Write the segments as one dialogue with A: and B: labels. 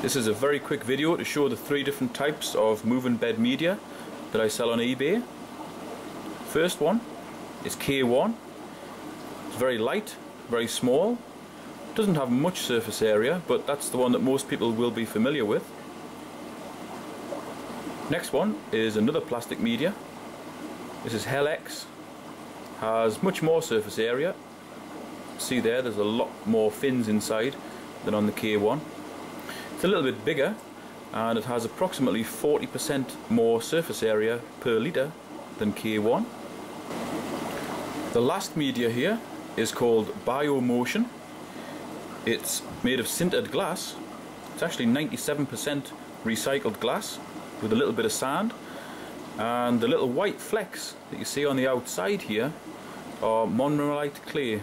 A: This is a very quick video to show the three different types of moving bed media that I sell on eBay. First one is K1. It's very light, very small, doesn't have much surface area but that's the one that most people will be familiar with. Next one is another plastic media. This is Hel-X. Has much more surface area. See there, there's a lot more fins inside than on the K1. It's a little bit bigger and it has approximately 40% more surface area per litre than K1. The last media here is called BioMotion. It's made of sintered glass. It's actually 97% recycled glass with a little bit of sand and the little white flecks that you see on the outside here are montmorillonite clay.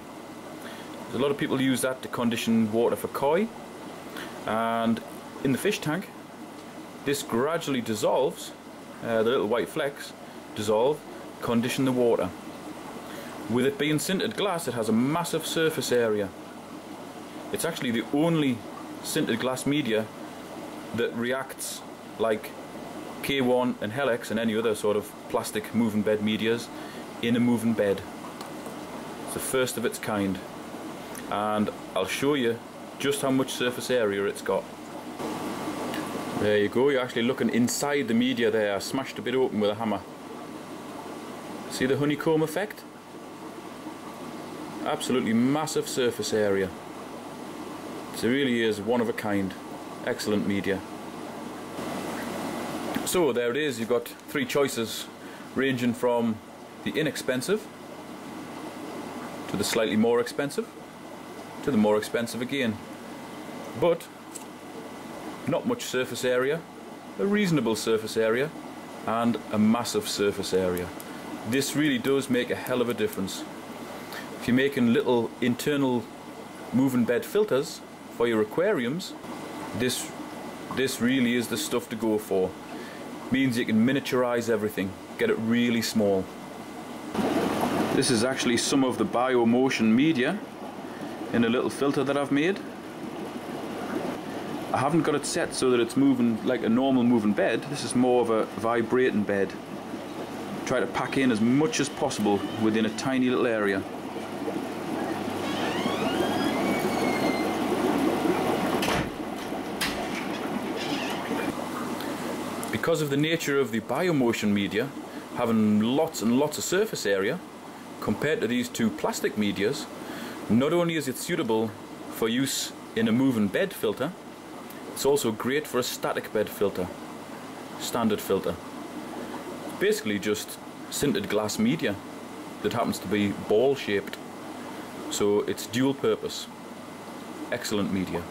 A: A lot of people use that to condition water for koi and in the fish tank this gradually dissolves uh, the little white flecks dissolve condition the water. With it being sintered glass it has a massive surface area. It's actually the only sintered glass media that reacts like K1 and Hel-X and any other sort of plastic moving bed medias in a moving bed. It's the first of its kind. And I'll show you just how much surface area it's got. There you go, you're actually looking inside the media there. I smashed a bit open with a hammer. See the honeycomb effect? Absolutely massive surface area. It really is one of a kind. Excellent media. So there it is, you've got three choices ranging from the inexpensive to the slightly more expensive to the more expensive again. But not much surface area, a reasonable surface area and a massive surface area. This really does make a hell of a difference. If you're making little internal moving bed filters for your aquariums, this this really is the stuff to go for. Means you can miniaturize everything, get it really small. This is actually some of the biomotion media in a little filter that I've made. I haven't got it set so that it's moving like a normal moving bed. This is more of a vibrating bed. Try to pack in as much as possible within a tiny little area. Because of the nature of the biomotion media having lots and lots of surface area compared to these two plastic medias not only is it suitable for use in a moving bed filter, it's also great for a static bed filter, standard filter. Basically just sintered glass media that happens to be ball shaped. So it's dual purpose. Excellent media.